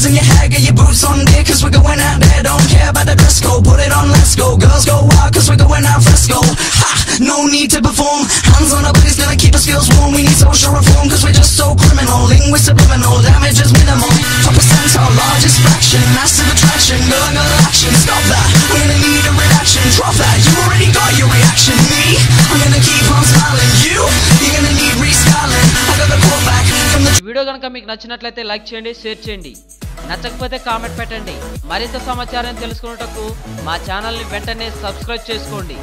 sneakers and your hair, get your boots on dear Cause we're going out there, don't care about the dress code Put it on, let's go, girls go wild Cause we're going out fresco. Ha, no need to perform. Hands on our bodies, gonna keep us feels warm. We need social reform cause we're just so criminal. Linguist subliminal, damage is minimal. Top our largest fraction Massive attraction, girl, girl action. Stop that, we're gonna need a reaction. Drop that, you already got your reaction. Me, I'm gonna keep on smiling. You, you're gonna need restyling I got the call back from the video కనుక మీకు నచ్చినట్లయితే like చేయండి share చేయండి. నచ్చకపోతే comment పెట్టండి. మరింత సమాచారం తెలుసుకున్నటకు మా ఛానల్ని వెంటనే సబ్స్క్రైబ్ చేసుకోండి.